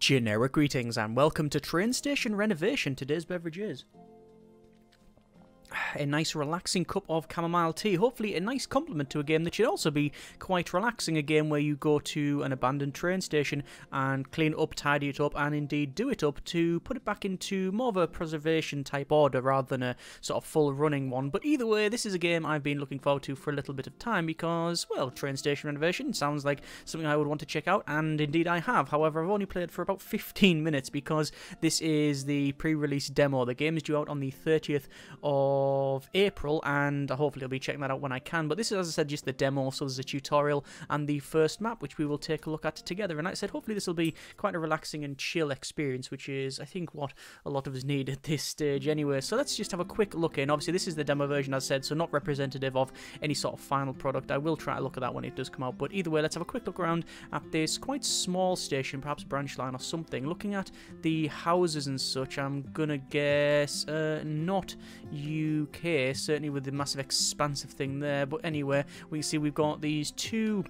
Generic greetings and welcome to Train Station Renovation. Today's beverage is a nice relaxing cup of chamomile tea. Hopefully a nice complement to a game that should also be quite relaxing. A game where you go to an abandoned train station and clean up, tidy it up, and indeed do it up to put it back into more of a preservation type order rather than a sort of full running one. But either way, this is a game I've been looking forward to for a little bit of time because, well, train station renovation sounds like something I would want to check out, and indeed I have. However, I've only played for about 15 minutes because this is the pre-release demo. The game is due out on the 30th of of April, and hopefully I'll be checking that out when I can. But this is, as I said, just the demo, so there's a tutorial and the first map, which we will take a look at together. And like I said, hopefully this will be quite a relaxing and chill experience, which is, I think, what a lot of us need at this stage anyway. So let's just have a quick look in. Obviously, this is the demo version, as I said, so not representative of any sort of final product. I will try to look at that when it does come out. But either way, let's have a quick look around at this quite small station, perhaps branch line or something. Looking at the houses and such, I'm gonna guess uh, not UK certainly with the massive expansive thing there. But anyway, we can see we've got these two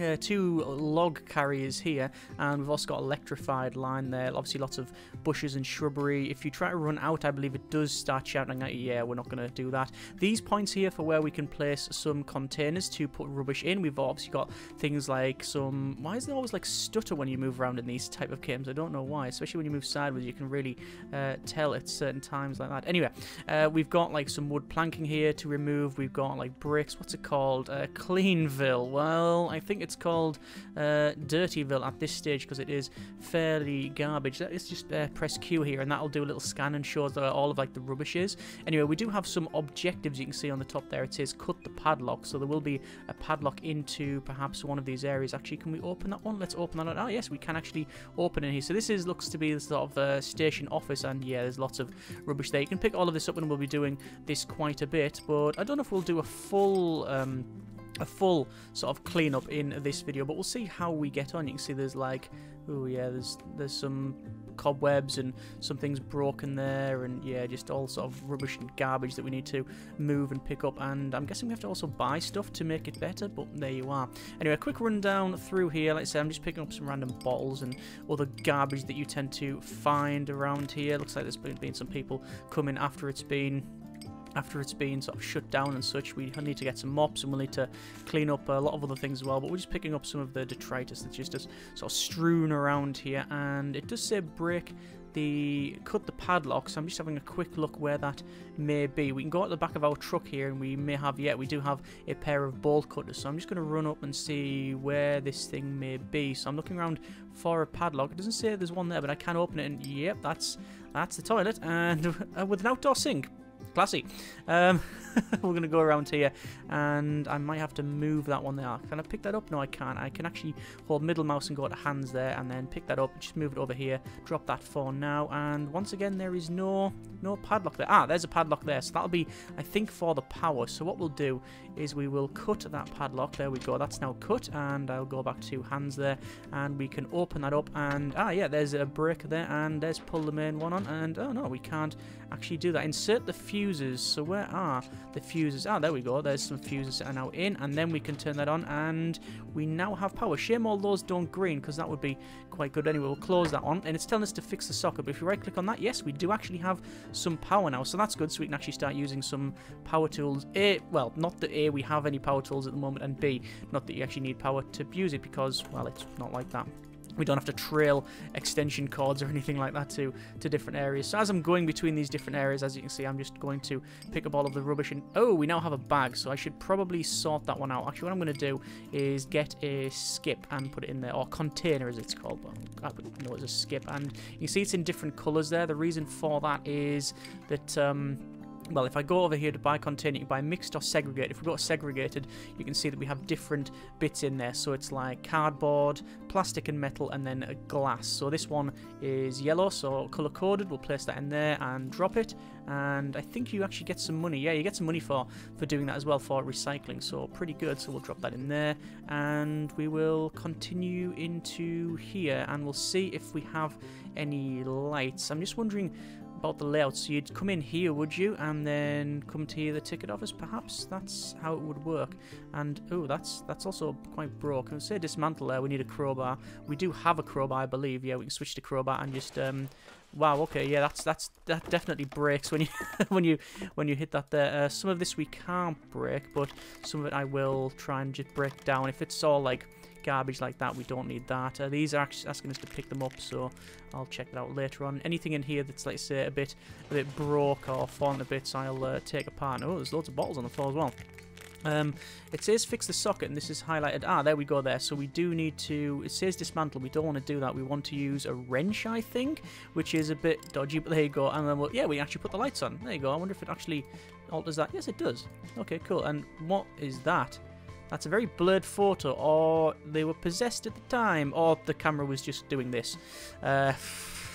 uh, two log carriers here, and we've also got electrified line there. Obviously, lots of bushes and shrubbery. If you try to run out, I believe it does start shouting at you. Yeah, we're not going to do that. These points here for where we can place some containers to put rubbish in. We've obviously got things like some. Why is there always like stutter when you move around in these type of games? I don't know why. Especially when you move sideways, you can really uh, tell at certain times like that. Anyway, uh, we've got like some wood planking here to remove. We've got like bricks. What's it called? Uh, Cleanville. Well, I think it's called uh, Dirtyville at this stage because it is fairly garbage. Let's just uh, press Q here and that'll do a little scan and shows that all of like the rubbish is. Anyway, we do have some objectives you can see on the top there. It says cut the padlock. So there will be a padlock into perhaps one of these areas. Actually, can we open that one? Let's open that. Oh, yes, we can actually open it here. So this is looks to be the sort of uh, station office and yeah, there's lots of rubbish there. You can pick all of this up and we'll be doing this quite a bit, but I don't know if we'll do a full um, a full sort of cleanup in this video, but we'll see how we get on. You can see there's like, oh yeah, there's there's some cobwebs and some things broken there, and yeah, just all sort of rubbish and garbage that we need to move and pick up. And I'm guessing we have to also buy stuff to make it better, but there you are. Anyway, a quick rundown through here. Like I said, I'm just picking up some random bottles and other garbage that you tend to find around here. Looks like there's been some people coming after it's been after it's been sort of shut down and such, we need to get some mops and we'll need to clean up a lot of other things as well. But we're just picking up some of the detritus that's just, sort of strewn around here. And it does say break the cut the padlock, so I'm just having a quick look where that may be. We can go at the back of our truck here and we may have, yeah, we do have a pair of bolt cutters. So I'm just going to run up and see where this thing may be. So I'm looking around for a padlock. It doesn't say there's one there, but I can open it and yep, that's that's the toilet. And uh, with an outdoor sink classy. Um, we're going to go around here, and I might have to move that one there. Can I pick that up? No, I can't. I can actually hold middle mouse and go to hands there, and then pick that up, just move it over here, drop that for now, and once again, there is no no padlock there. Ah, there's a padlock there, so that'll be, I think, for the power. So what we'll do is we will cut that padlock. There we go. That's now cut, and I'll go back to hands there, and we can open that up, and, ah, yeah, there's a brick there, and there's pull the main one on, and, oh, no, we can't actually do that. Insert the fuses. So where are the fuses? Ah, there we go. There's some fuses that are now in, and then we can turn that on, and we now have power. Shame all those don't green, because that would be quite good. Anyway, we'll close that one, and it's telling us to fix the socket. But if you right-click on that, yes, we do actually have some power now, so that's good. So we can actually start using some power tools. A, well, not the A, we have any power tools at the moment, and B, not that you actually need power to use it, because, well, it's not like that we don't have to trail extension cords or anything like that to, to different areas. So as I'm going between these different areas, as you can see, I'm just going to pick up all of the rubbish. And oh, we now have a bag, so I should probably sort that one out. Actually, what I'm going to do is get a skip and put it in there, or container as it's called, but I know it's a skip. And you see it's in different colours there. The reason for that is that... Um, well, if I go over here to buy container, you buy mixed or segregated. If we go to segregated, you can see that we have different bits in there. So it's like cardboard, plastic and metal, and then a glass. So this one is yellow, so color-coded. We'll place that in there and drop it. And I think you actually get some money. Yeah, you get some money for, for doing that as well, for recycling. So pretty good. So we'll drop that in there. And we will continue into here, and we'll see if we have any lights. I'm just wondering about the layout. So you'd come in here, would you? And then come to the ticket office, perhaps? That's how it would work. And, oh, that's that's also quite broke. I say dismantle there, we need a crowbar. We do have a crowbar, I believe. Yeah, we can switch to crowbar and just, um, wow, okay, yeah, that's, that's, that definitely breaks when you, when you, when you hit that there. Uh, some of this we can't break, but some of it I will try and just break down. If it's all, like, garbage like that, we don't need that. Uh, these are actually asking us to pick them up, so I'll check that out later on. Anything in here that's, let's say, a bit a bit broke or fallen to bits, I'll uh, take apart. Oh, there's loads of bottles on the floor as well. Um, it says fix the socket, and this is highlighted. Ah, there we go there. So we do need to... It says dismantle. We don't want to do that. We want to use a wrench, I think, which is a bit dodgy, but there you go. And then, we'll, yeah, we actually put the lights on. There you go. I wonder if it actually alters that. Yes, it does. Okay, cool. And what is that? That's a very blurred photo, or they were possessed at the time, or the camera was just doing this. Uh,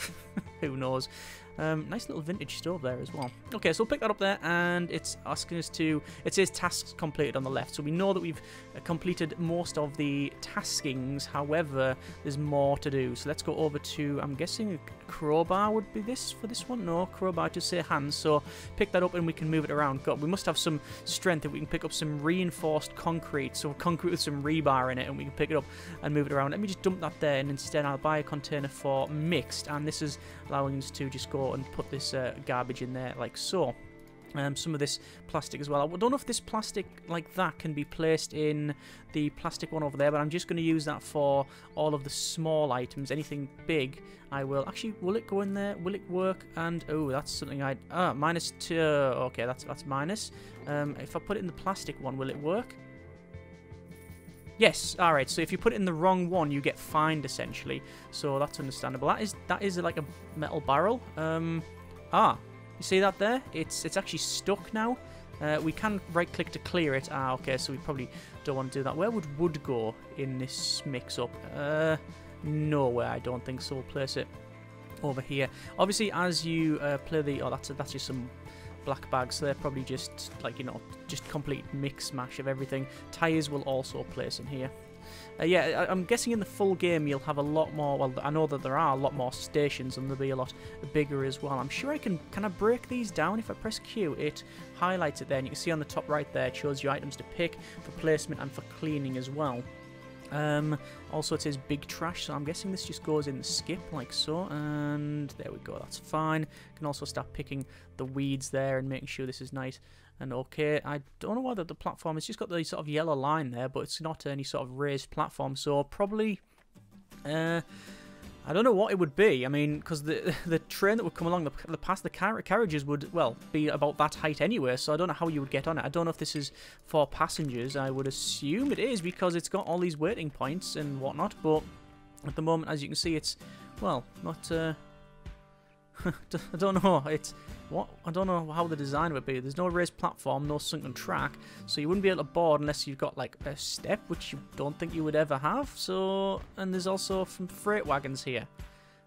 who knows? Um, nice little vintage stove there as well. Okay, so we'll pick that up there, and it's asking us to... It says tasks completed on the left, so we know that we've uh, completed most of the taskings. However, there's more to do. So let's go over to... I'm guessing crowbar would be this for this one. No, crowbar to say hands. So pick that up and we can move it around. God, we must have some strength if we can pick up some reinforced concrete. So concrete with some rebar in it, and we can pick it up and move it around. Let me just dump that there, and instead I'll buy a container for mixed, and this is allowing us to just go and put this uh, garbage in there like so. Um, some of this plastic as well. I don't know if this plastic like that can be placed in the plastic one over there, but I'm just going to use that for all of the small items. Anything big, I will. Actually, will it go in there? Will it work? And, oh, that's something I... Ah, minus two. Okay, that's, that's minus. Um, if I put it in the plastic one, will it work? Yes, alright, so if you put it in the wrong one, you get fined, essentially. So that's understandable. That is that is like a metal barrel. Um, ah, you see that there? It's it's actually stuck now. Uh, we can right-click to clear it. Ah, okay, so we probably don't want to do that. Where would wood go in this mix-up? Uh, nowhere, I don't think so. We'll place it over here. Obviously, as you uh, play the... Oh, that's, that's just some black bags. So they're probably just like, you know, just complete mix mash of everything. Tyres will also place in here. Uh, yeah, I, am guessing in the full game you'll have a lot more, well, I know that there are a lot more stations and they'll be a lot bigger as well. I'm sure I can, can I break these down? If I press Q, it highlights it there and you can see on the top right there, it shows you items to pick for placement and for cleaning as well. Um, also, it says big trash, so I'm guessing this just goes in the skip like so. And there we go, that's fine. Can also start picking the weeds there and making sure this is nice and okay. I don't know whether the platform, it's just got the sort of yellow line there, but it's not any sort of raised platform. So probably... Uh, I don't know what it would be. I mean, because the the train that would come along the, the past the car carriages would well be about that height anyway. So I don't know how you would get on it. I don't know if this is for passengers. I would assume it is because it's got all these waiting points and whatnot. But at the moment, as you can see, it's well not. Uh, I don't know. It's what I don't know how the design would be. There's no raised platform, no sunken track, so you wouldn't be able to board unless you've got like a step, which you don't think you would ever have. So, and there's also some freight wagons here.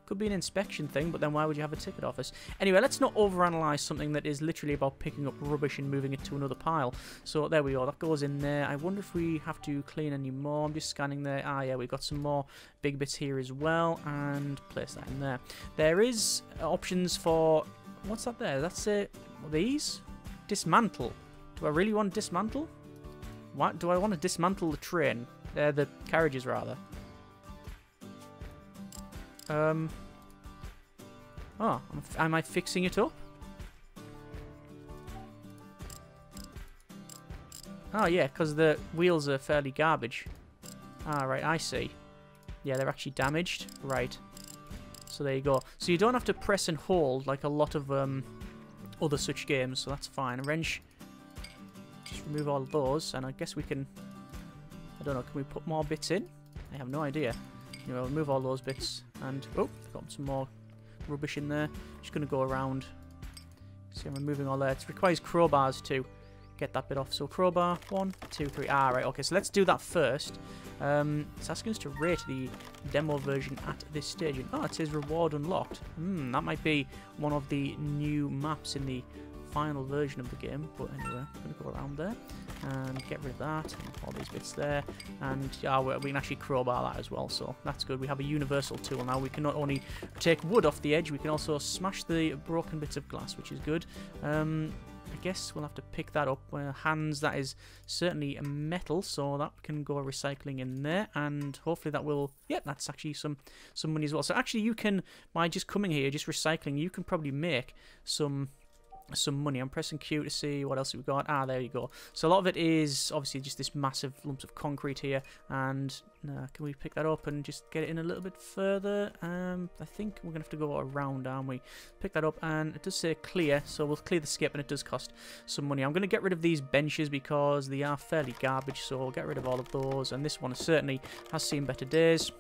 Could be an inspection thing, but then why would you have a ticket office? Anyway, let's not overanalyze something that is literally about picking up rubbish and moving it to another pile. So there we go, that goes in there. I wonder if we have to clean any more. I'm just scanning there. Ah, yeah, we've got some more big bits here as well, and place that in there. There is options for... What's that there? That's it. These? Dismantle. Do I really want to dismantle? What? Do I want to dismantle the train? Uh, the carriages, rather. Um. Oh, am I fixing it up? Oh, yeah, because the wheels are fairly garbage. Ah, right, I see. Yeah, they're actually damaged. Right. So there you go. So you don't have to press and hold like a lot of um, other such games, so that's fine. Wrench. Just remove all those, and I guess we can... I don't know, can we put more bits in? I have no idea. You know, remove all those bits. And, oh, got some more rubbish in there. Just going to go around. See, I'm removing all that. It requires crowbars to get that bit off. So crowbar, one, two, three. Ah, right, okay. So let's do that first. Um, it's asking us to rate the demo version at this stage. oh, it says reward unlocked. Hmm, that might be one of the new maps in the final version of the game. But anyway, I'm going to go around there and get rid of that and all these bits there. And yeah, we can actually crowbar that as well, so that's good. We have a universal tool now. We can not only take wood off the edge, we can also smash the broken bits of glass, which is good. Um, I guess we'll have to pick that up. Uh, hands, that is certainly a metal, so that can go recycling in there, and hopefully that will... Yeah, that's actually some, some money as well. So actually you can, by just coming here, just recycling, you can probably make some some money. I'm pressing Q to see what else we've got. Ah, there you go. So a lot of it is obviously just this massive lumps of concrete here. And uh, can we pick that up and just get it in a little bit further? Um, I think we're going to have to go around, aren't we? Pick that up and it does say clear. So we'll clear the skip and it does cost some money. I'm going to get rid of these benches because they are fairly garbage. So I'll get rid of all of those. And this one certainly has seen better days.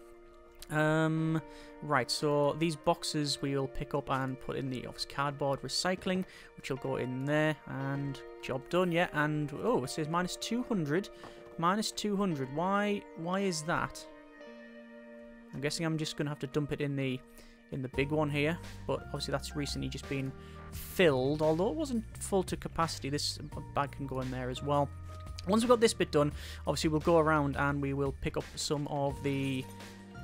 Um, right, so these boxes we'll pick up and put in the office cardboard recycling, which will go in there, and job done, yeah, and, oh, it says minus 200, minus 200, why, why is that? I'm guessing I'm just going to have to dump it in the, in the big one here, but obviously that's recently just been filled, although it wasn't full to capacity, this bag can go in there as well. Once we've got this bit done, obviously we'll go around and we will pick up some of the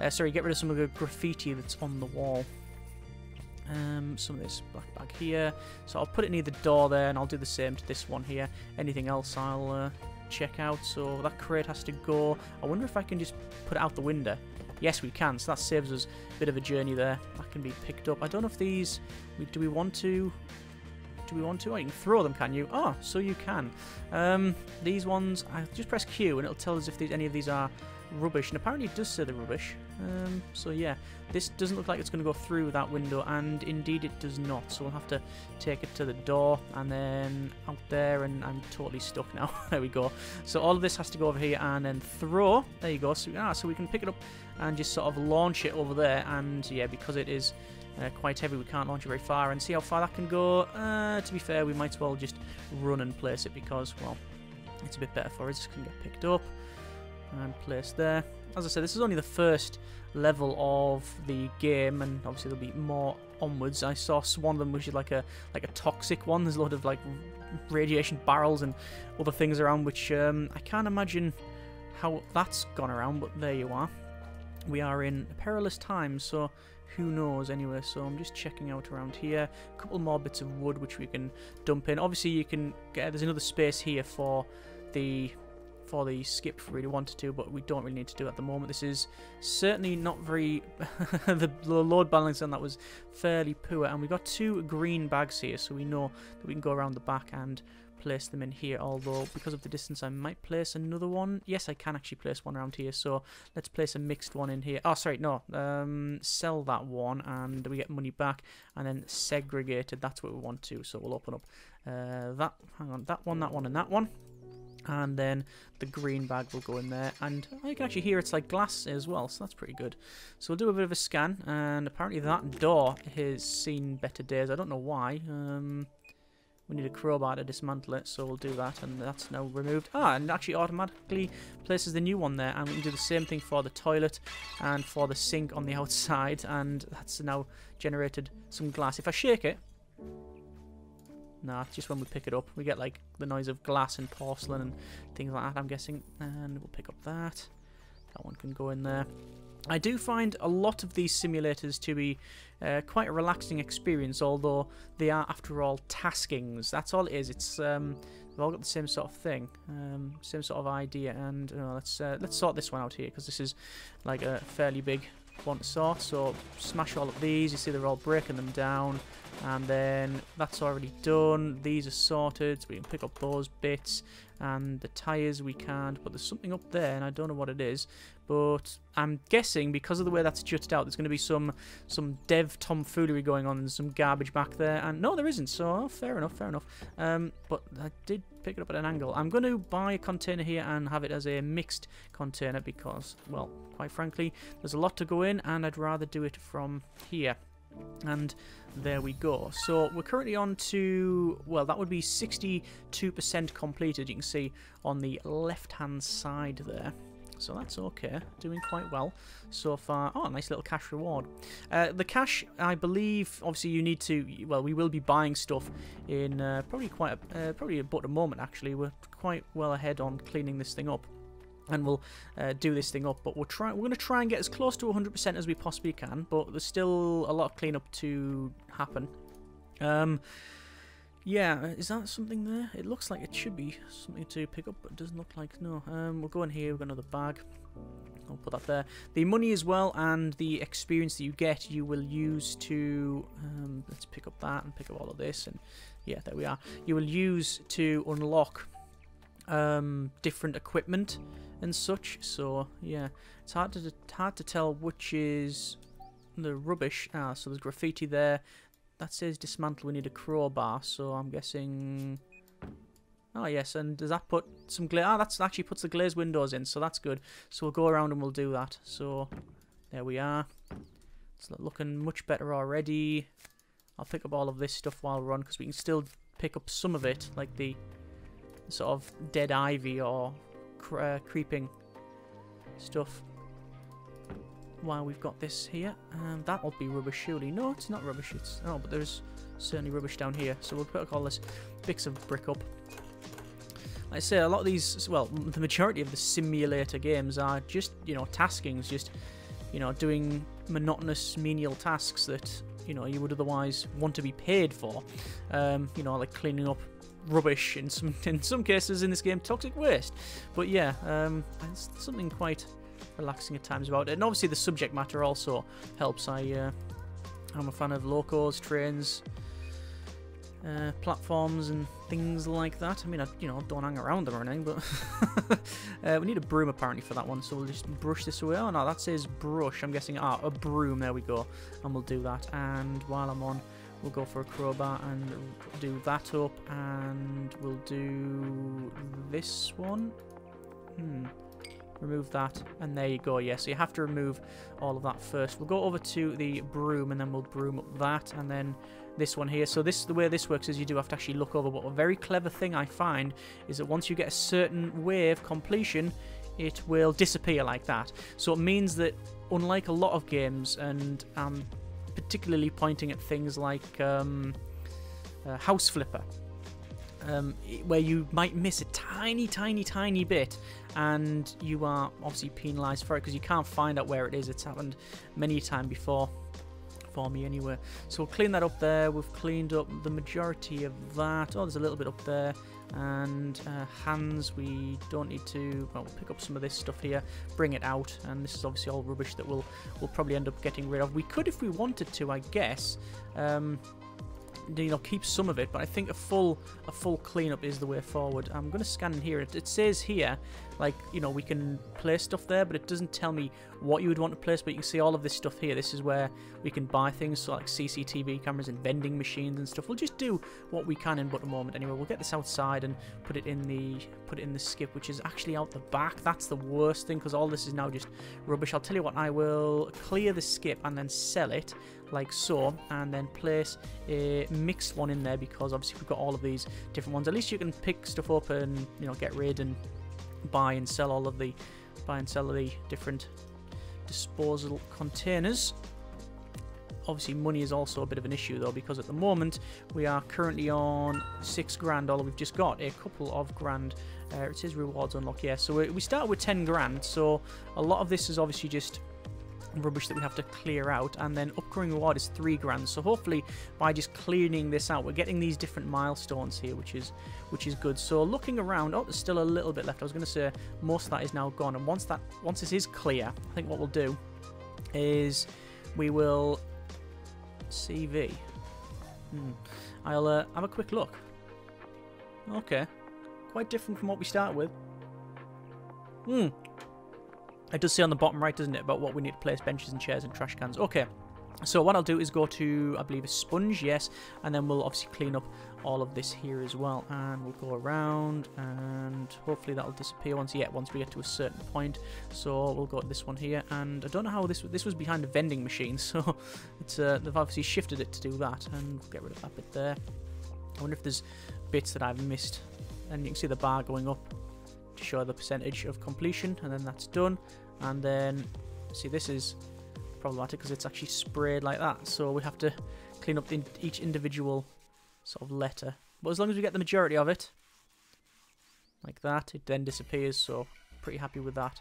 uh, sorry, get rid of some of the graffiti that's on the wall. Um, some of this black bag here. So I'll put it near the door there, and I'll do the same to this one here. Anything else I'll uh, check out. So that crate has to go. I wonder if I can just put it out the window. Yes, we can. So that saves us a bit of a journey there. That can be picked up. I don't know if these... Do we want to... Do we want to? Oh, you can throw them, can you? Oh, so you can. Um, these ones, I just press Q and it'll tell us if these, any of these are rubbish, and apparently it does say the rubbish. Um, so yeah, this doesn't look like it's going to go through that window, and indeed it does not. So we'll have to take it to the door, and then out there, and I'm totally stuck now. there we go. So all of this has to go over here and then throw. There you go. So, ah, so we can pick it up and just sort of launch it over there, and yeah, because it is uh, quite heavy, we can't launch it very far, and see how far that can go. Uh, to be fair, we might as well just run and place it because, well, it's a bit better for us. It can get picked up and placed there. As I said, this is only the first level of the game, and obviously there'll be more onwards. I saw one of them which is like a like a toxic one. There's a lot of like radiation barrels and other things around, which um, I can't imagine how that's gone around. But there you are. We are in perilous times, so who knows anyway. So I'm just checking out around here. A couple more bits of wood which we can dump in. Obviously, you can get. There's another space here for the for the skip if we really wanted to, but we don't really need to do it at the moment. This is certainly not very... the, load balance on that was fairly poor, and we've got two green bags here, so we know that we can go around the back and place them in here, although because of the distance I might place another one. Yes, I can actually place one around here, so let's place a mixed one in here. Oh, sorry, no, um, sell that one, and we get money back, and then segregated, that's what we want to, so we'll open up uh, that, hang on, that one, that one, and that one and then the green bag will go in there. And you can actually hear it's like glass as well so that's pretty good. So we'll do a bit of a scan and apparently that door has seen better days. I don't know why. Um, we need a crowbar to dismantle it so we'll do that and that's now removed. Ah and actually automatically places the new one there and we can do the same thing for the toilet and for the sink on the outside and that's now generated some glass. If I shake it Nah, just when we pick it up. We get like the noise of glass and porcelain and things like that, I'm guessing. And we'll pick up that. That one can go in there. I do find a lot of these simulators to be uh, quite a relaxing experience, although they are, after all, taskings. That's all it is. It's um, they've all got the same sort of thing, um, same sort of idea. And uh, let's uh, let's sort this one out here because this is like a fairly big to sort. So smash all of these. You see they're all breaking them down and then that's already done these are sorted so we can pick up those bits and the tires we can't but there's something up there and I don't know what it is but I'm guessing because of the way that's jutted out there's going to be some some dev tomfoolery going on and some garbage back there and no there isn't so oh, fair enough fair enough um, but I did pick it up at an angle I'm going to buy a container here and have it as a mixed container because well quite frankly there's a lot to go in and I'd rather do it from here and there we go. So we're currently on to, well, that would be 62% completed, you can see on the left-hand side there. So that's okay. Doing quite well so far. Oh, nice little cash reward. Uh, the cash, I believe, obviously you need to, well, we will be buying stuff in uh, probably quite, a, uh, probably about a moment actually. We're quite well ahead on cleaning this thing up and we'll uh, do this thing up. But we're trying, We're going to try and get as close to 100% as we possibly can. But there's still a lot of cleanup to happen. Um, yeah, is that something there? It looks like it should be something to pick up, but it doesn't look like no. Um, we'll go in here. We've got another bag. I'll put that there. The money as well and the experience that you get, you will use to. Um, let's pick up that and pick up all of this, and yeah, there we are. You will use to unlock um, different equipment and such. So yeah, it's hard to hard to tell which is the rubbish. Ah, so there's graffiti there. That says dismantle. We need a crowbar. So I'm guessing. Oh yes, and does that put some glaze? Ah, that's actually puts the glazed windows in, so that's good. So we'll go around and we'll do that. So there we are. It's looking much better already. I'll pick up all of this stuff while we're on because we can still pick up some of it, like the sort of dead ivy or cr uh, creeping stuff while we've got this here. Um, that'll be rubbish, surely. No, it's not rubbish. It's Oh, but there's certainly rubbish down here. So we'll put all this bits of brick up. Like I say, a lot of these, well, the majority of the simulator games are just, you know, taskings, just, you know, doing monotonous menial tasks that, you know, you would otherwise want to be paid for. Um, you know, like cleaning up rubbish in some in some cases in this game, toxic waste. But yeah, um, it's something quite relaxing at times about it. And obviously the subject matter also helps. I uh, I'm a fan of locos, trains, uh, platforms, and things like that. I mean, I you know don't hang around them or anything, but uh, we need a broom apparently for that one. So we'll just brush this away. Oh no, that says brush. I'm guessing ah a broom. There we go, and we'll do that. And while I'm on We'll go for a crowbar and do that up, and we'll do this one. Hmm. Remove that, and there you go. Yeah, so you have to remove all of that first. We'll go over to the broom, and then we'll broom up that, and then this one here. So this the way this works is you do have to actually look over. But a very clever thing I find is that once you get a certain wave completion, it will disappear like that. So it means that unlike a lot of games, and um, particularly pointing at things like um, uh, House Flipper, um, where you might miss a tiny, tiny, tiny bit, and you are obviously penalised for it because you can't find out where it is. It's happened many a time before for me anyway. So we'll clean that up there. We've cleaned up the majority of that. Oh, there's a little bit up there and uh, hands we don't need to well pick up some of this stuff here bring it out and this is obviously all rubbish that we'll we'll probably end up getting rid of we could if we wanted to I guess um, you know keep some of it but I think a full a full cleanup is the way forward. I'm going to scan in here. It, it, says here like you know we can place stuff there but it doesn't tell me what you would want to place but you can see all of this stuff here. This is where we can buy things so like CCTV cameras and vending machines and stuff. We'll just do what we can in but a moment anyway we'll get this outside and put it in the put it in the skip which is actually out the back. That's the worst thing because all this is now just rubbish. I'll tell you what I will clear the skip and then sell it like so and then place a mixed one in there because obviously we've got all of these different ones. At least you can pick stuff up and you know get rid and buy and sell all of the buy and sell the different disposal containers. Obviously money is also a bit of an issue though because at the moment we are currently on six grand all we've just got a couple of grand uh, it says rewards unlock yeah. So we, start with 10 grand. So a lot of this is obviously just rubbish that we have to clear out and then upgrade reward is three grand. So hopefully by just cleaning this out we're getting these different milestones here which is which is good. So looking around oh there's still a little bit left. I was going to say most of that is now gone. And once that once this is clear I think what we'll do is we will CV hmm. I'll uh, have a quick look. Okay. Quite different from what we start with. Hmm it does say on the bottom right, doesn't it, about what we need to place benches and chairs and trash cans. Okay, so what I'll do is go to, I believe, a sponge, yes, and then we'll obviously clean up all of this here as well. And we'll go around, and hopefully that'll disappear once, yeah, once we get to a certain point. So we'll go to this one here, and I don't know how this this was behind a vending machine, so it's uh, they've obviously shifted it to do that, and we'll get rid of that bit there. I wonder if there's bits that I've missed, and you can see the bar going up to show the percentage of completion, and then that's done. And then, see, this is problematic because it's actually sprayed like that. So we have to clean up each individual sort of letter. But as long as we get the majority of it, like that, it then disappears. So pretty happy with that.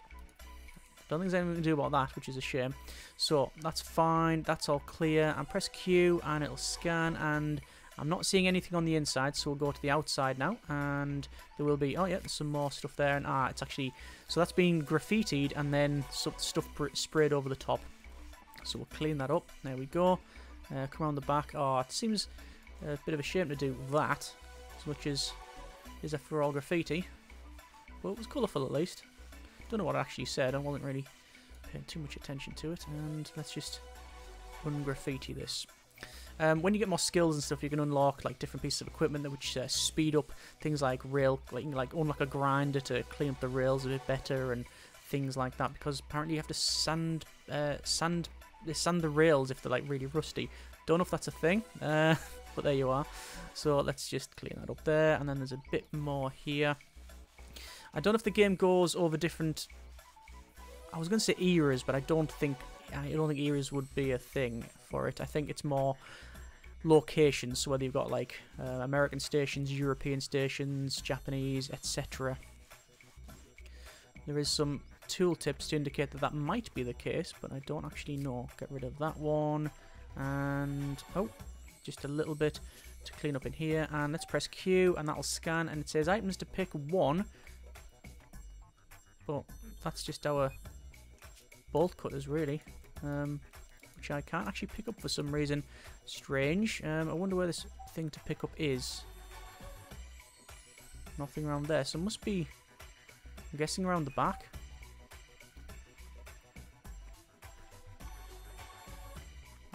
Don't think there's anything we can do about that, which is a shame. So that's fine. That's all clear. And press Q and it'll scan and I'm not seeing anything on the inside, so we'll go to the outside now, and there will be, oh yeah, some more stuff there, and ah, it's actually, so that's been graffitied, and then some stuff sprayed over the top. So we'll clean that up, there we go, uh, come around the back, oh, it seems a bit of a shame to do that, as much as is a for all graffiti, but it was colourful at least. Don't know what I actually said, I wasn't really paying too much attention to it, and let's just ungraffiti this. Um, when you get more skills and stuff, you can unlock like different pieces of equipment that which uh, speed up things like rail, like like unlock a grinder to clean up the rails a bit better and things like that. Because apparently you have to sand uh, sand sand the rails if they're like really rusty. Don't know if that's a thing, uh, but there you are. So let's just clean that up there, and then there's a bit more here. I don't know if the game goes over different. I was going to say eras, but I don't think I don't think eras would be a thing for it. I think it's more locations, so whether you've got like uh, American stations, European stations, Japanese, etc. There is some tooltips to indicate that that might be the case, but I don't actually know. Get rid of that one, and oh, just a little bit to clean up in here, and let's press Q, and that'll scan, and it says items to pick one, but that's just our bolt cutters, really. Um, which I can't actually pick up for some reason. Strange. Um, I wonder where this thing to pick up is. Nothing around there, so it must be, I'm guessing around the back.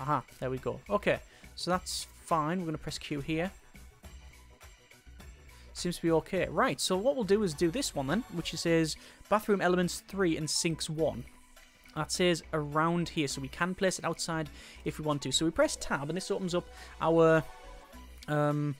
Aha, there we go. Okay, so that's fine. We're going to press Q here. Seems to be okay. Right, so what we'll do is do this one then, which says Bathroom Elements 3 and Sinks 1 that says around here, so we can place it outside if we want to. So we press tab, and this opens up our um,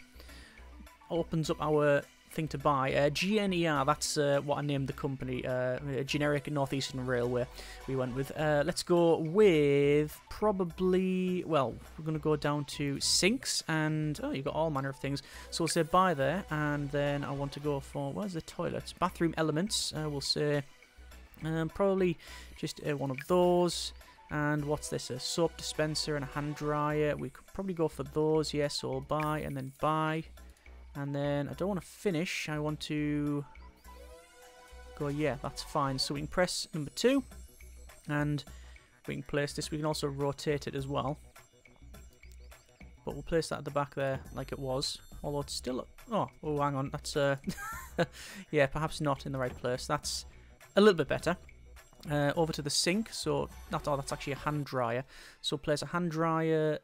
opens up our thing to buy. Uh, GNER, that's uh, what I named the company, uh, generic Northeastern Railway we went with. Uh, let's go with probably, well, we're going to go down to sinks, and, oh, you've got all manner of things. So we'll say buy there, and then I want to go for, where's the toilets? Bathroom elements, uh, we'll say um, probably just uh, one of those. And what's this? A soap dispenser and a hand dryer. We could probably go for those. Yes, or buy and then buy. And then I don't want to finish. I want to go, yeah, that's fine. So we can press number two. And we can place this. We can also rotate it as well. But we'll place that at the back there like it was. Although it's still... Oh, oh hang on. That's... Uh, yeah, perhaps not in the right place. That's a little bit better. Uh, over to the sink, so not oh, that's actually a hand dryer. So place a hand dryer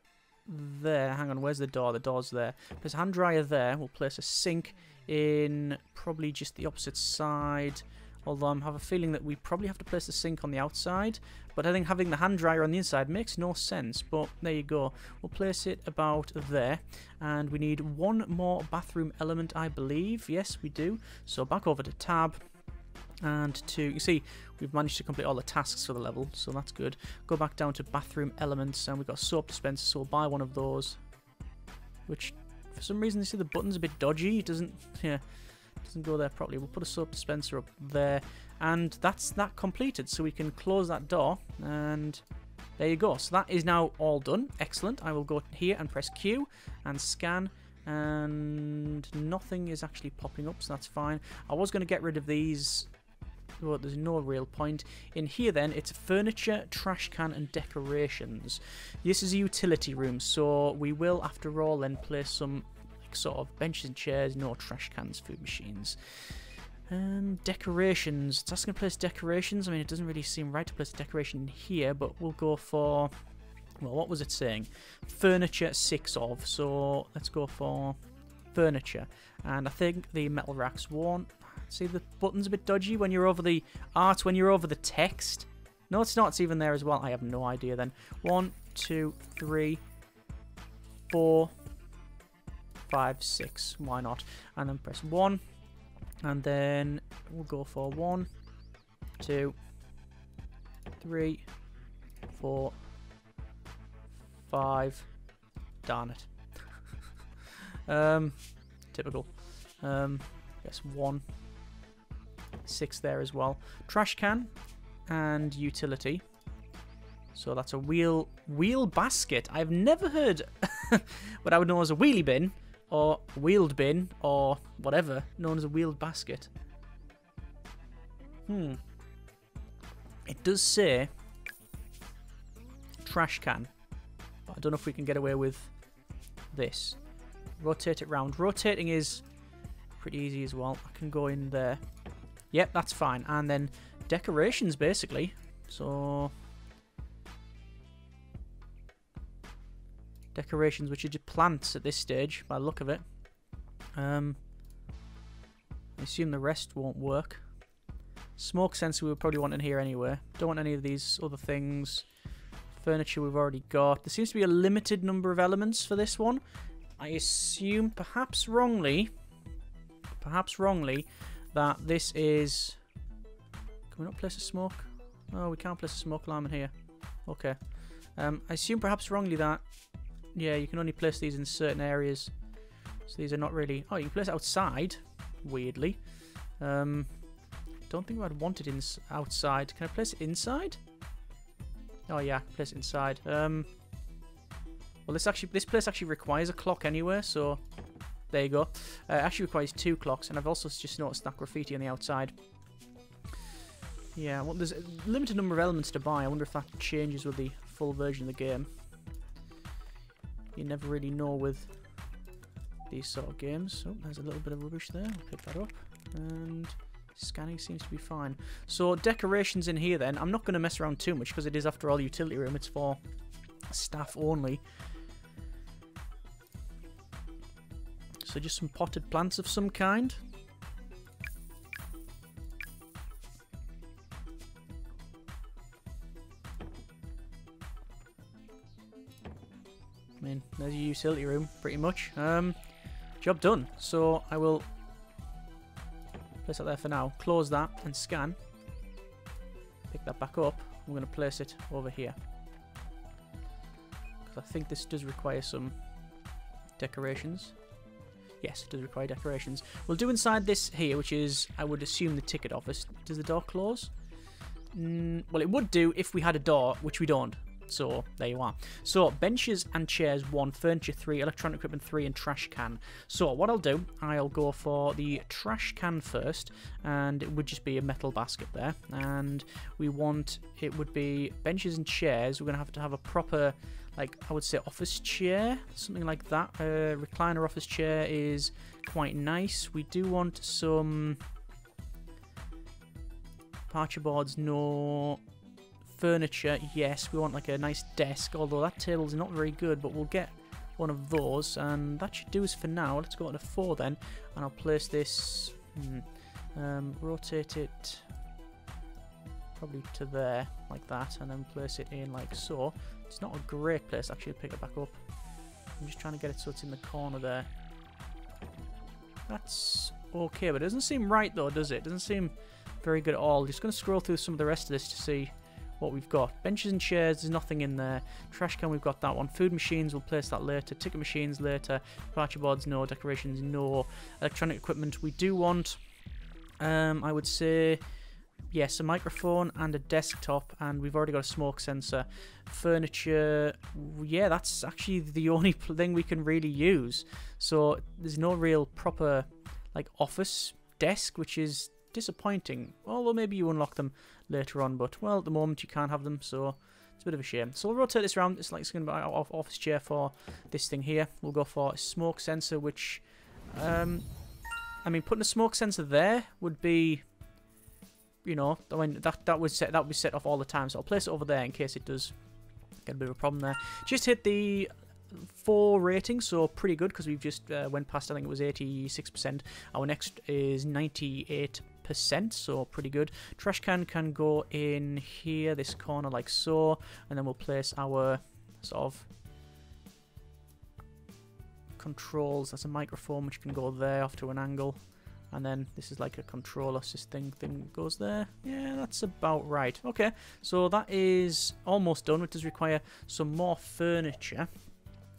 there. Hang on, where's the door? The door's there. Place a hand dryer there. We'll place a sink in probably just the opposite side. Although I have a feeling that we probably have to place the sink on the outside. But I think having the hand dryer on the inside makes no sense. But there you go. We'll place it about there. And we need one more bathroom element, I believe. Yes, we do. So back over to tab and to, you see, we've managed to complete all the tasks for the level, so that's good. Go back down to bathroom elements, and we've got soap dispenser, so we'll buy one of those. Which, for some reason, you see the button's a bit dodgy. It doesn't, yeah, doesn't go there properly. We'll put a soap dispenser up there, and that's that completed. So we can close that door, and there you go. So that is now all done. Excellent. I will go here and press Q and scan and nothing is actually popping up so that's fine I was going to get rid of these there's no real point. In here then, it's furniture, trash can and decorations. This is a utility room, so we will, after all, then place some like, sort of benches and chairs, no trash cans, food machines. Um, decorations. It's asking to place decorations. I mean, it doesn't really seem right to place a decoration here, but we'll go for... Well, what was it saying? Furniture 6 of. So let's go for furniture. And I think the metal racks won't See, the button's a bit dodgy when you're over the art, when you're over the text. No, it's not. It's even there as well. I have no idea then. One, two, three, four, five, six. Why not? And then press one. And then we'll go for one, two, three, four, five. Darn it. um, typical. Um, guess one. Six there as well. Trash can and utility. So that's a wheel wheel basket. I've never heard what I would know as a wheelie bin or wheeled bin or whatever known as a wheeled basket. Hmm. It does say trash can. But I don't know if we can get away with this. Rotate it round. Rotating is pretty easy as well. I can go in there. Yep, that's fine. And then decorations, basically. So... Decorations, which are just plants at this stage, by the look of it. Um, I assume the rest won't work. Smoke sensor we would probably want in here anyway. Don't want any of these other things. Furniture we've already got. There seems to be a limited number of elements for this one. I assume, perhaps wrongly, perhaps wrongly, that this is... Can we not place a smoke? Oh, we can't place a smoke alarm in here. Okay. Um, I assume perhaps wrongly that yeah, you can only place these in certain areas. So these are not really... Oh, you can place outside, weirdly. Um, don't think I'd want it in outside. Can I place it inside? Oh yeah, I can place it inside. Um, well, this actually this place actually requires a clock anyway, so there you go. Uh, actually requires two clocks, and I've also just noticed that graffiti on the outside. Yeah, well, there's a limited number of elements to buy. I wonder if that changes with the full version of the game you never really know with these sort of games. Oh, there's a little bit of rubbish there. I'll pick that up. And scanning seems to be fine. So decorations in here then. I'm not going to mess around too much because it is after all utility room. It's for staff only. So just some potted plants of some kind. I mean, there's your utility room, pretty much. Um, job done. So I will place it there for now. Close that and scan. Pick that back up. I'm going to place it over here. Because I think this does require some decorations. Yes, it does require decorations. We'll do inside this here, which is, I would assume, the ticket office. Does the door close? Mm, well, it would do if we had a door, which we don't. So there you are. So benches and chairs one, furniture three, electronic equipment three, and trash can. So what I'll do, I'll go for the trash can first, and it would just be a metal basket there. And we want it would be benches and chairs. We're gonna have to have a proper like I would say office chair, something like that. A recliner office chair is quite nice. We do want some departure boards, no furniture, yes, we want like a nice desk, although that table's not very good, but we'll get one of those, and that should do us for now. Let's go on to 4 then, and I'll place this, hmm, um, rotate it probably to there, like that, and then place it in like so. It's not a great place actually to pick it back up. I'm just trying to get it so it's in the corner there. That's okay, but it doesn't seem right though, does it? It doesn't seem very good at all. Just going to scroll through some of the rest of this to see what we've got. Benches and chairs, there's nothing in there. Trash can, we've got that one. Food machines, we'll place that later. Ticket machines later. Departure boards, no. Decorations, no. Electronic equipment, we do want. Um, I would say yes, a microphone and a desktop, and we've already got a smoke sensor. Furniture, yeah, that's actually the only thing we can really use. So there's no real proper like office desk, which is disappointing. Although maybe you unlock them later on, but well, at the moment you can't have them, so it's a bit of a shame. So we'll rotate this around. It's like it's going to be our office chair for this thing here. We'll go for a smoke sensor, which, um, I mean, putting a smoke sensor there would be, you know, I mean that that would set that would be set off all the time. So I'll place it over there in case it does get a bit of a problem there. Just hit the four ratings, so pretty good because we've just uh, went past. I think it was 86%. Our next is 98 percent so pretty good. Trash can can go in here, this corner like so, and then we'll place our sort of controls. That's a microphone which can go there off to an angle. And then this is like a controller system thing goes there. Yeah, that's about right. Okay, so that is almost done. It does require some more furniture.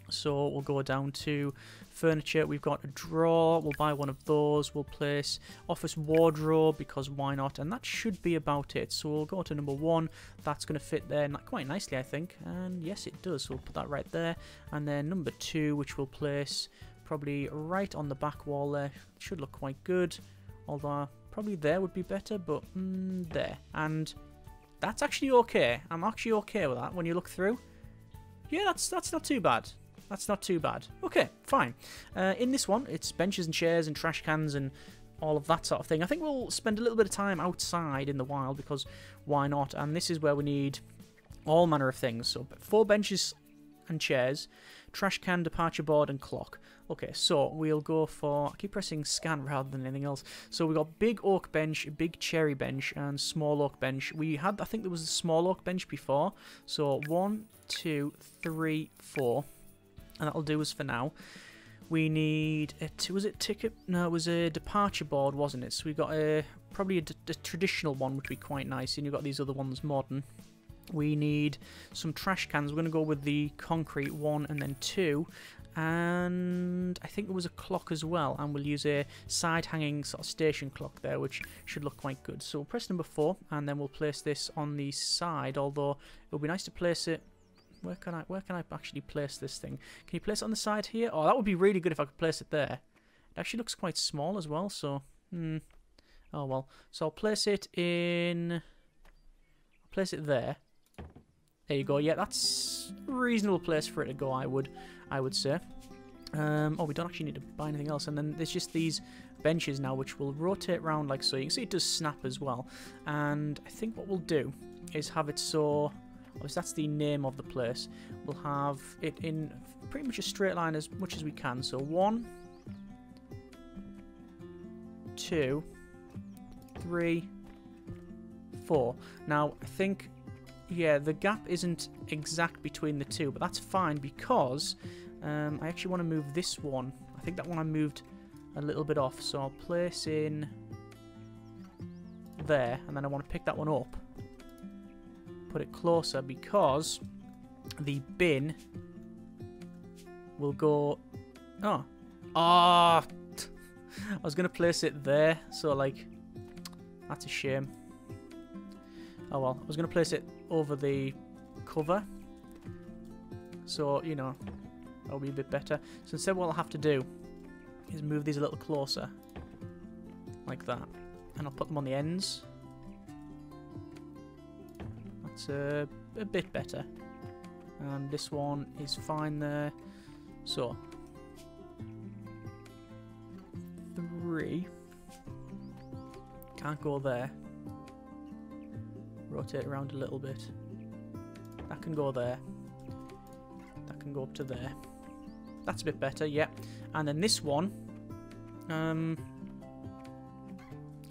So we'll go down to furniture. We've got a drawer. We'll buy one of those. We'll place office wardrobe because why not? And that should be about it. So we'll go to number one. That's going to fit there quite nicely, I think. And yes, it does. So we'll put that right there. And then number two, which we'll place probably right on the back wall there. Should look quite good. Although probably there would be better, but mm, there. And that's actually okay. I'm actually okay with that when you look through. Yeah, that's that's not too bad. That's not too bad. Okay, fine. Uh, in this one, it's benches and chairs and trash cans and all of that sort of thing. I think we'll spend a little bit of time outside in the wild because why not? And this is where we need all manner of things. So four benches and chairs, trash can, departure board, and clock. Okay, so we'll go for... I keep pressing scan rather than anything else. So we've got big oak bench, big cherry bench, and small oak bench. We had, I think there was a small oak bench before. So one, two, three, four. And that'll do us for now. We need... A, was it ticket? No, it was a departure board, wasn't it? So we got a... Probably a, a traditional one which would be quite nice. And you've got these other ones modern. We need some trash cans. We're going to go with the concrete one and then two. And I think there was a clock as well. And we'll use a side hanging sort of station clock there, which should look quite good. So we'll press number four and then we'll place this on the side. Although it would be nice to place it where can I where can I actually place this thing? Can you place it on the side here? Oh, that would be really good if I could place it there. It actually looks quite small as well, so hmm. Oh well. So I'll place it in I'll place it there. There you go. Yeah, that's a reasonable place for it to go, I would I would say. Um, oh, we don't actually need to buy anything else. And then there's just these benches now, which will rotate around like so. You can see it does snap as well. And I think what we'll do is have it so... Obviously, that's the name of the place. We'll have it in pretty much a straight line as much as we can. So one, two, three, four. Now, I think yeah, the gap isn't exact between the two, but that's fine because um, I actually want to move this one. I think that one I moved a little bit off, so I'll place in there, and then I want to pick that one up, put it closer because the bin will go... Oh. Ah! Oh, I was going to place it there, so like, that's a shame. Oh well, I was going to place it over the cover. So, you know, that'll be a bit better. So instead what I'll have to do is move these a little closer. Like that. And I'll put them on the ends. That's a, a bit better. And this one is fine there. So, three. Can't go there rotate around a little bit. That can go there. That can go up to there. That's a bit better, yeah. And then this one, um,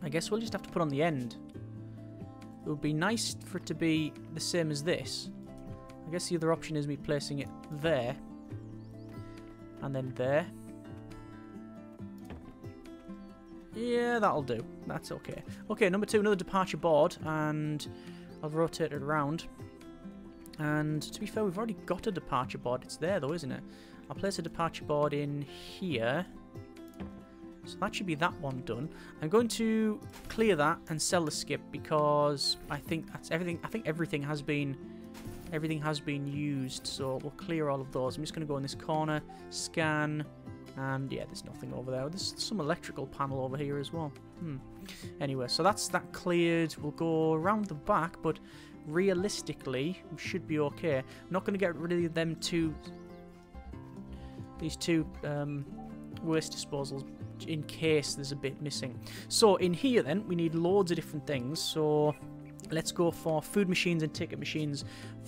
I guess we'll just have to put on the end. It would be nice for it to be the same as this. I guess the other option is me placing it there. And then there. Yeah, that'll do. That's okay. Okay, number two, another departure board, and I'll rotate it around. And to be fair, we've already got a departure board. It's there though, isn't it? I'll place a departure board in here. So that should be that one done. I'm going to clear that and sell the skip because I think that's everything. I think everything has been everything has been used. So we'll clear all of those. I'm just going to go in this corner, scan, and yeah, there's nothing over there. There's some electrical panel over here as well. Hmm. Anyway, so that's that cleared. We'll go around the back, but realistically, we should be okay. I'm not going to get rid of them two, these two um, waste disposals in case there's a bit missing. So in here then, we need loads of different things. So Let's go for food machines and ticket machines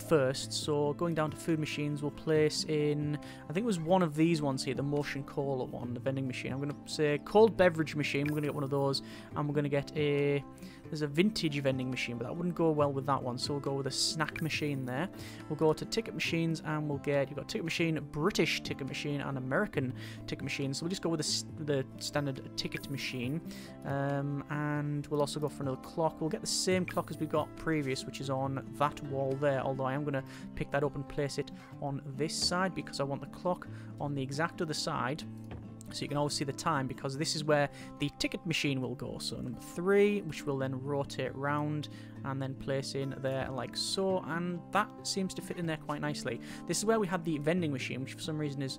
first. So going down to food machines, we'll place in, I think it was one of these ones here, the motion cola one, the vending machine. I'm going to say cold beverage machine, we're going to get one of those. And we're going to get a, There's a vintage vending machine, but that wouldn't go well with that one, so we'll go with a snack machine there. We'll go to ticket machines, and we'll get, you've got ticket machine, British ticket machine, and American ticket machine. So we'll just go with the, the standard ticket machine. Um, and we'll also go for another clock. We'll get the same clock as we got previous, which is on that wall there, although I am going to pick that up and place it on this side, because I want the clock on the exact other side so you can always see the time because this is where the ticket machine will go. So number three, which will then rotate round and then place in there like so, and that seems to fit in there quite nicely. This is where we had the vending machine, which for some reason is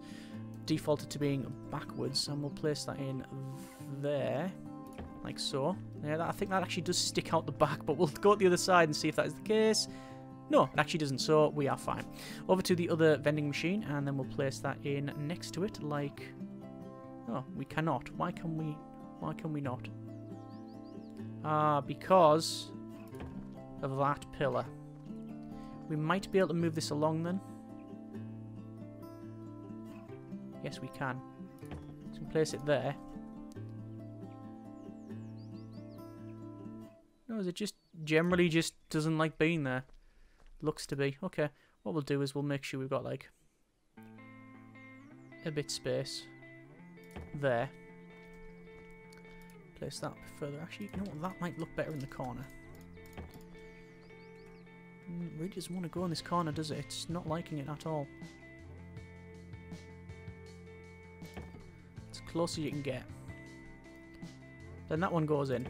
defaulted to being backwards, and we'll place that in there like so. Yeah, that, I think that actually does stick out the back, but we'll go to the other side and see if that is the case. No, it actually doesn't, so we are fine. Over to the other vending machine, and then we'll place that in next to it like Oh, we cannot. Why can we... Why can we not? Ah, uh, because of that pillar. We might be able to move this along then. Yes, we can. So we place it there. No, is it just generally just doesn't like being there? Looks to be. Okay, what we'll do is we'll make sure we've got like a bit space there. Place that further. Actually, you know what? That might look better in the corner. Mm, really doesn't want to go in this corner, does it? It's not liking it at all. It's close as you can get. Then that one goes in.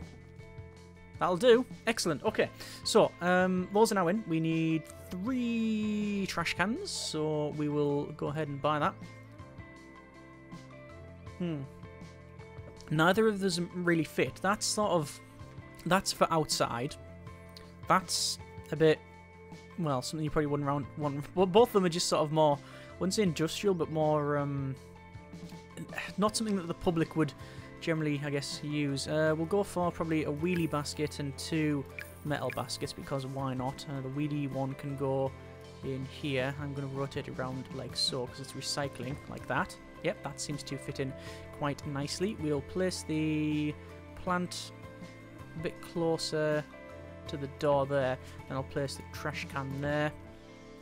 That'll do. Excellent. Okay, so um, are now in. We need three trash cans, so we will go ahead and buy that. Hmm. Neither of them really fit. That's sort of... That's for outside. That's a bit... Well, something you probably wouldn't round, want... Well, both of them are just sort of more... I wouldn't say industrial, but more... Um, not something that the public would generally, I guess, use. Uh, we'll go for probably a wheelie basket and two metal baskets, because why not? Uh, the wheelie one can go in here. I'm going to rotate it around like so, because it's recycling, like that. Yep, that seems to fit in quite nicely. We'll place the plant a bit closer to the door there. Then I'll place the trash can there.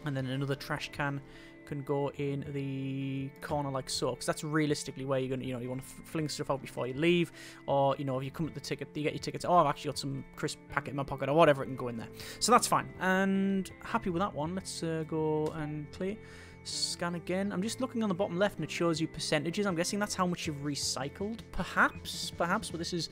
And then another trash can can go in the corner like so because that's realistically where you're gonna you know you want to fling stuff out before you leave or you know if you come at the ticket you get your tickets oh I've actually got some crisp packet in my pocket or whatever it can go in there so that's fine and happy with that one let's uh, go and clear Scan again. I'm just looking on the bottom left and it shows you percentages. I'm guessing that's how much you've recycled. Perhaps, perhaps, but this is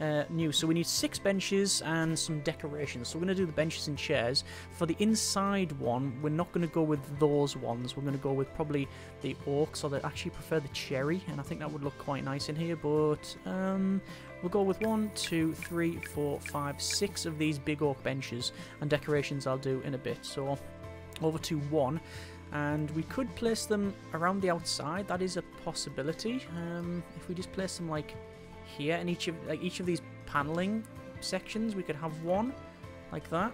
uh, new. So we need six benches and some decorations. So we're going to do the benches and chairs. For the inside one, we're not going to go with those ones. We're going to go with probably the oak, so they actually prefer the cherry, and I think that would look quite nice in here. But um, we'll go with one, two, three, four, five, six of these big oak benches, and decorations I'll do in a bit. So over to one and we could place them around the outside. That is a possibility. Um, if we just place them like here in each of like each of these paneling sections, we could have one like that.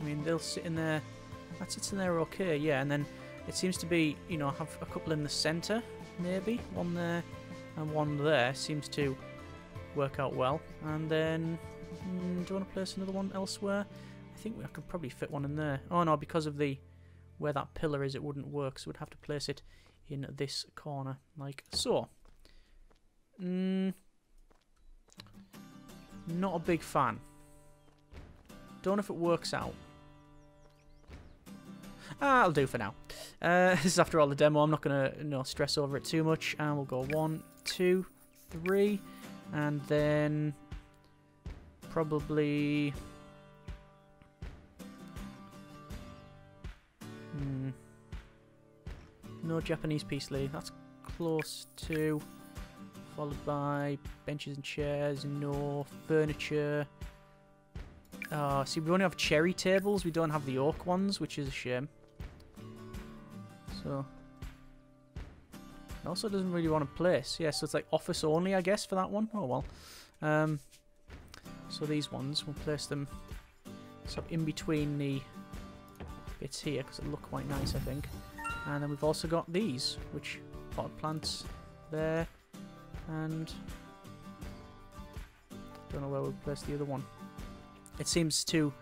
I mean, they'll sit in there. That sits in there okay, yeah. And then it seems to be, you know, have a couple in the centre, maybe one there and one there. Seems to work out well. And then, mm, do you want to place another one elsewhere? I think I could probably fit one in there. Oh no, because of the where that pillar is, it wouldn't work, so we'd have to place it in this corner, like so. Mm, not a big fan. Don't know if it works out. Ah, I'll do for now. Uh, this is after all the demo. I'm not going to you know, stress over it too much. And we'll go one, two, three, and then probably Hmm. No Japanese peace lady. That's close to. Followed by benches and chairs. No furniture. Oh, see, we only have cherry tables. We don't have the oak ones, which is a shame. So. also doesn't really want to place. Yeah, so it's like office only, I guess, for that one. Oh, well. Um, so these ones, we'll place them of in between the bits here because it look quite nice, I think. And then we've also got these, which pot plants there, and Don't know where we'll place the other one. It seems too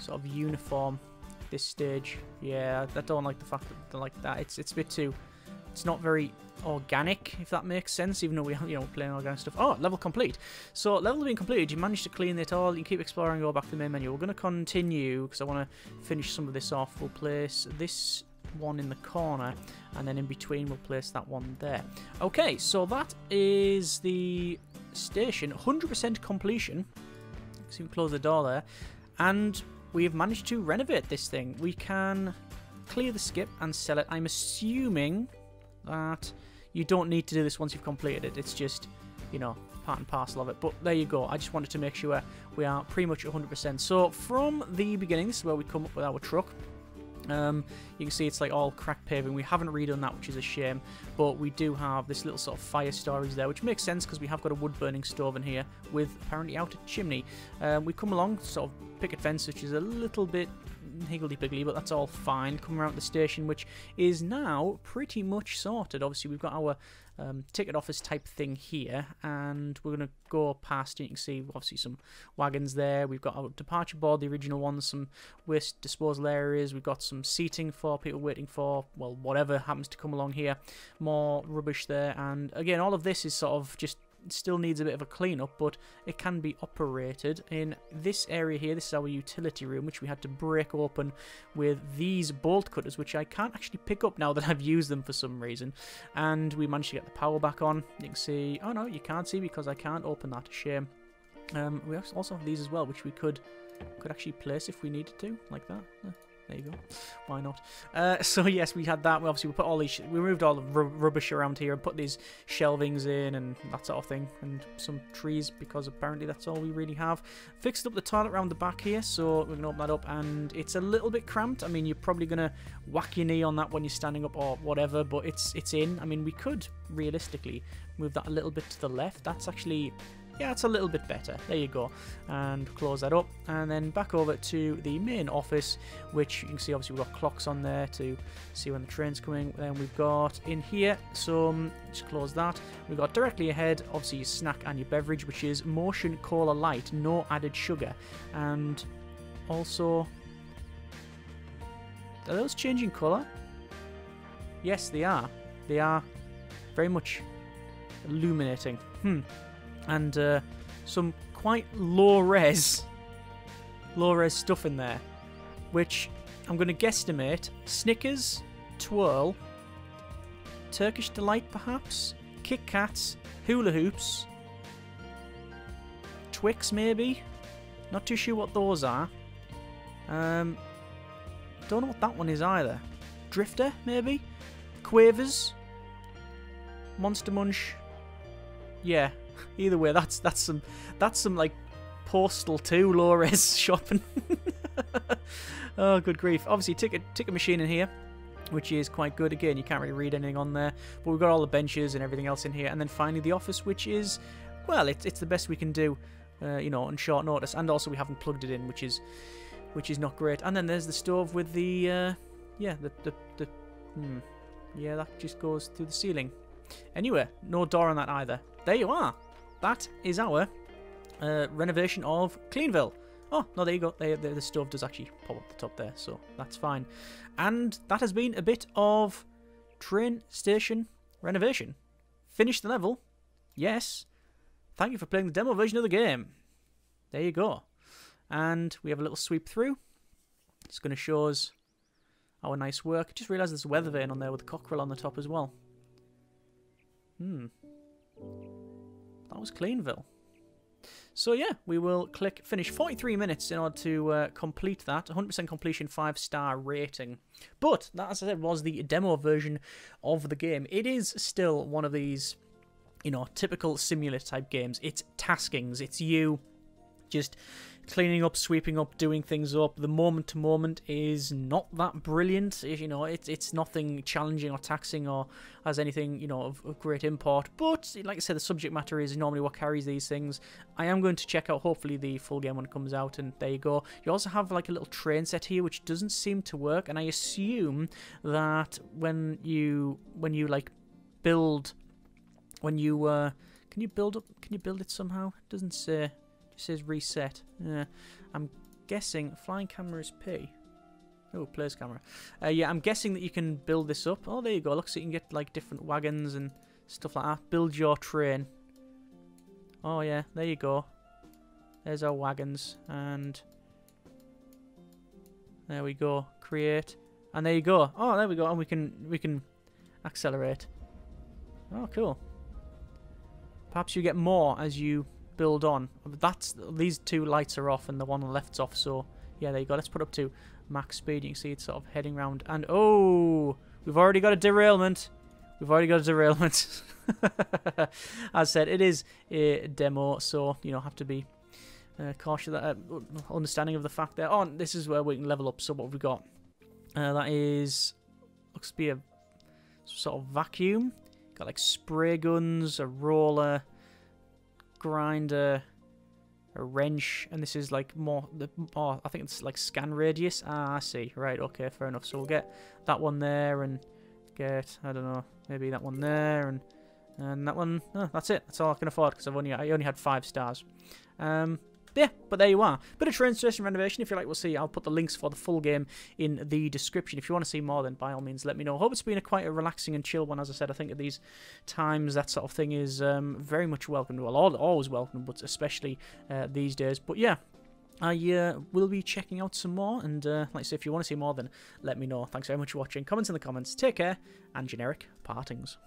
sort of uniform this stage. Yeah, I don't like the fact that like that. It's it's a bit too. It's not very organic, if that makes sense. Even though we you know playing organic stuff. Oh, level complete. So level being completed. You managed to clean it all. You keep exploring. Go back to the main menu. We're going to continue because I want to finish some of this off. We'll place this one in the corner and then in between we'll place that one there okay so that is the station 100% completion see we close the door there and we have managed to renovate this thing we can clear the skip and sell it I'm assuming that you don't need to do this once you've completed it it's just you know part and parcel of it but there you go I just wanted to make sure we are pretty much 100% so from the beginning this is where we come up with our truck um, you can see it's like all cracked paving. We haven't redone that, which is a shame. But we do have this little sort of fire storage there, which makes sense because we have got a wood burning stove in here with apparently out a chimney. Um, we come along, sort of picket fence, which is a little bit higgledy-piggledy, but that's all fine. Come around the station, which is now pretty much sorted. Obviously, we've got our um, ticket office type thing here, and we're going to go past it. You can see, obviously, some wagons there. We've got our departure board, the original ones, some waste disposal areas. We've got some seating for people waiting for, well, whatever happens to come along here. More rubbish there, and again, all of this is sort of just still needs a bit of a cleanup, but it can be operated. In this area here, this is our utility room, which we had to break open with these bolt cutters, which I can't actually pick up now that I've used them for some reason. And we managed to get the power back on. You can see, oh no, you can't see because I can't open that, shame. Um, we also have these as well, which we could could actually place if we needed to, like that. There you go. Why not? Uh, so yes, we had that. We obviously we put all these, we removed all the rubbish around here and put these shelvings in and that sort of thing, and some trees because apparently that's all we really have. Fixed up the toilet around the back here, so we can open that up, and it's a little bit cramped. I mean, you're probably gonna whack your knee on that when you're standing up or whatever, but it's it's in. I mean, we could realistically move that a little bit to the left. That's actually yeah, it's a little bit better. There you go. And close that up. And then back over to the main office, which you can see obviously we've got clocks on there to see when the train's coming. Then we've got in here some, just close that. We've got directly ahead, obviously your snack and your beverage, which is Motion Cola Light, no added sugar. And also, are those changing colour? Yes, they are. They are very much illuminating. Hmm and uh, some quite low res, low res stuff in there, which I'm going to guesstimate Snickers, Twirl, Turkish Delight perhaps, Kit Kats, Hula Hoops, Twix maybe. Not too sure what those are. Um, don't know what that one is either. Drifter maybe, Quavers, Monster Munch. Yeah, Either way, that's that's some that's some like Postal 2 low res shopping. oh, good grief. Obviously, ticket ticket machine in here, which is quite good. Again, you can't really read anything on there, but we've got all the benches and everything else in here. And then finally, the office, which is, well, it's, it's the best we can do, uh, you know, on short notice. And also, we haven't plugged it in, which is which is not great. And then there's the stove with the, uh, yeah, the, the, the hmm, yeah, that just goes through the ceiling. Anyway, no door on that either. There you are that is our uh, renovation of Cleanville. Oh, no, there you go. the, the stove does actually pop up the top there, so that's fine. And that has been a bit of train station renovation. Finished the level. Yes. Thank you for playing the demo version of the game. There you go. And we have a little sweep through. It's going to show us our nice work. Just realised there's a weather vane on there with a cockerel on the top as well. Hmm. That was Cleanville. So yeah, we will click finish 43 minutes in order to uh, complete that. 100% completion, 5 star rating. But that, as I said, was the demo version of the game. It is still one of these, you know, typical simulator type games. It's taskings. It's you just cleaning up, sweeping up, doing things up. The moment to moment is not that brilliant. You know, it's it's nothing challenging or taxing or has anything you know of, of, great import. But like I said, the subject matter is normally what carries these things. I am going to check out hopefully the full game when it comes out, and there you go. You also have like a little train set here, which doesn't seem to work, and I assume that when you when you like build when you uh, Can you build up? Can you build it somehow? It doesn't say. It says reset. Yeah. I'm guessing flying camera is P. Oh, player's camera. Uh, yeah, I'm guessing that you can build this up. Oh, there you go. Look, so you can get like different wagons and stuff like that. Build your train. Oh yeah, there you go. There's our wagons and there we go. Create. And there you go. Oh, there we go. And we can we can accelerate. Oh, cool. Perhaps you get more as you build on. That's these two lights are off and the one on the left's off. So yeah, there you go. Let's put up to max speed. You can see it's sort of heading around. And oh, we've already got a derailment. We've already got a derailment. As I said, it is a demo, so you know have to be uh, cautious, uh, understanding of the fact that oh, this is where we can level up. So what have we got? Uh, that is looks to be a sort of vacuum. Got like spray guns, a roller, grinder, a wrench, and this is like more. The oh, I think it's like scan radius. Ah, I see. Right. Okay. Fair enough. So we'll get that one there and get I don't know maybe that one there and and that one oh, that's it that's all I can afford because I've only I only had five stars um yeah, but there you are. Bit of train station renovation. If you like, we'll see. I'll put the links for the full game in the description. If you want to see more, then by all means, let me know. Hope it's been a quite a relaxing and chill one. As I said, I think at these times, that sort of thing is um, very much welcome. Well, always welcome, but especially uh, these days. But yeah, I uh, will be checking out some more, and uh, like I say, if you want to see more, then let me know. Thanks very much for watching. Comments in the comments. Take care, and generic partings.